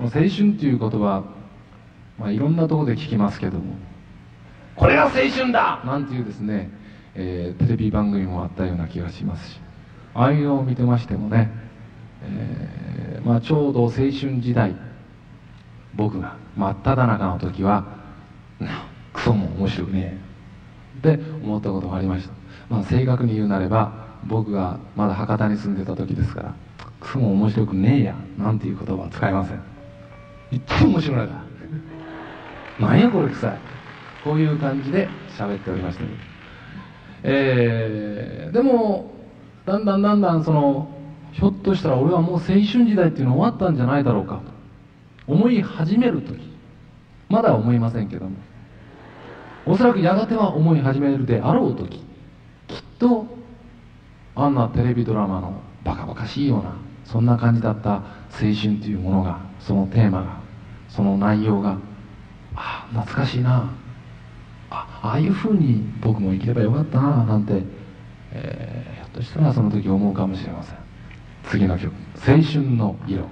青春っていう言葉、まあ、いろんなところで聞きますけども。これが青春だ。なんていうですね、えー、テレビ番組もあったような気がしますし。ああいうのを見てましてもね、えーまあ、ちょうど青春時代僕が真っ只中の時はクソも面白くね。えって思ったことがありました、まあ、正確に言うなれば僕がまだ博多に住んでた時ですからクソも面白くねえやなんていう言葉は使いませんいっつも面白くない。かなんやこれ臭い。こういう感じで喋っておりました。ねえー、でもだんだんだんだんそのひょっとしたら俺はもう青春時代っていうの終わったんじゃないだろうかと。思い始める時。まだ思いませんけども。おそらくやがては思い始めるであろう時。きっとあんなテレビドラマのバカバカしいようなそんな感じだった青春というものがそのテーマがその内容がああ懐かしいな。あああいうふうに僕も生きればよかったななんて、えー、ひょっとしたらその時思うかもしれません。次の曲「青春の色」